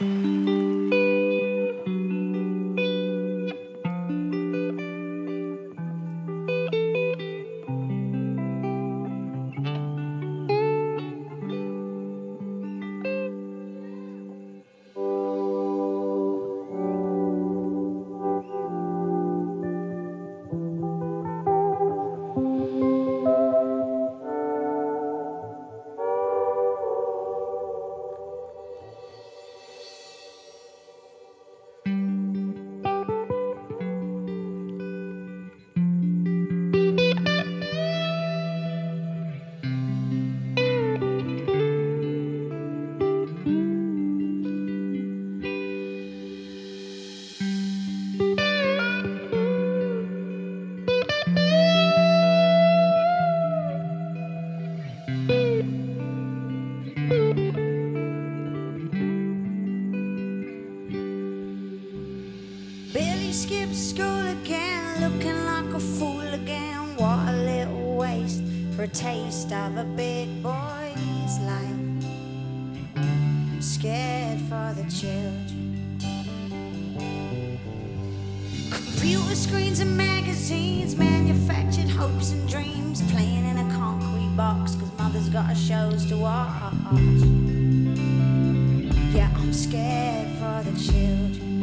Billy for a taste of a big boy's life. I'm scared for the children. Computer screens and magazines, manufactured hopes and dreams, playing in a concrete box, cause mother's got shows to watch. Yeah, I'm scared for the children.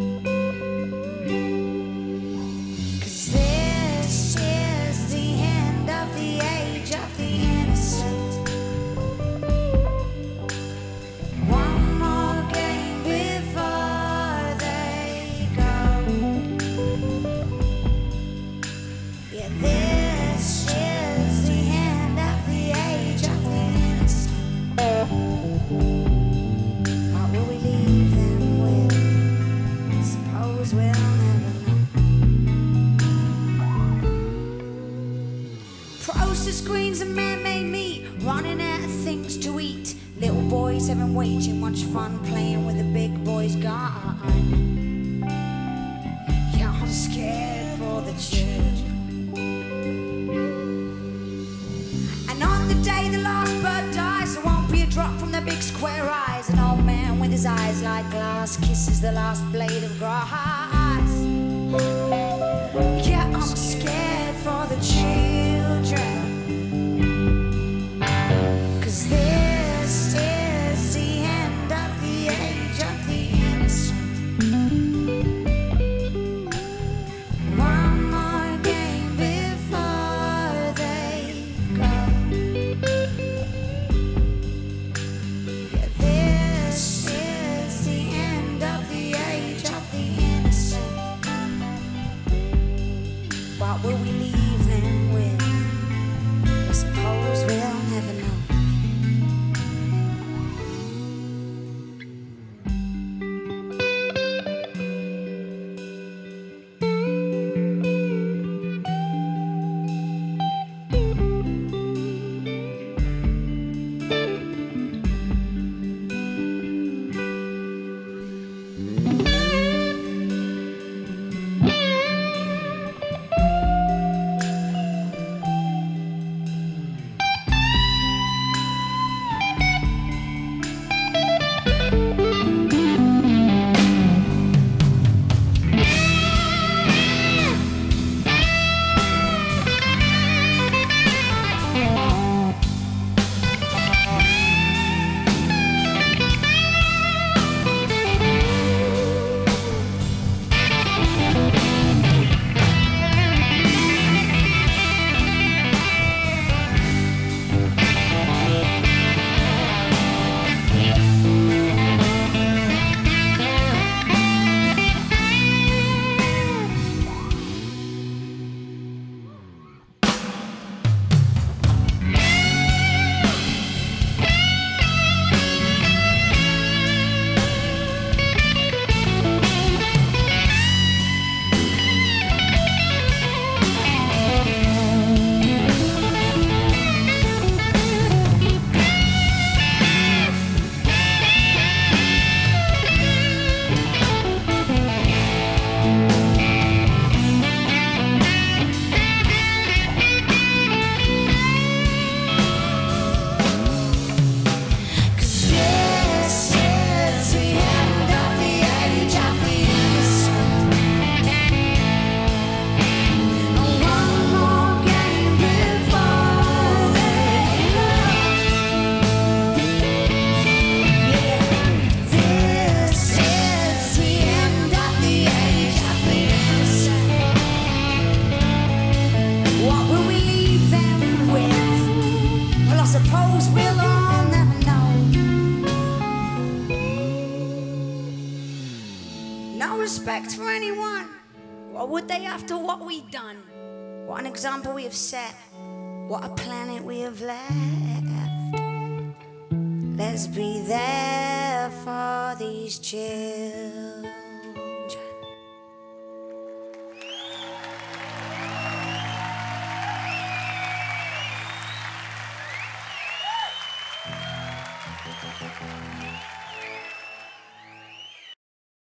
Processed greens and man-made meat, running out of things to eat. Little boys having way too much fun playing with the big boys gone. Yeah, I'm scared for the children. And on the day the last bird dies, there won't be a drop from the big square eyes. An old man with his eyes like glass kisses the last blade of grass. Yeah, I'm scared for the children. Respect for anyone. What would they after what we've done? What an example we have set. What a planet we have left. Let's be there for these children.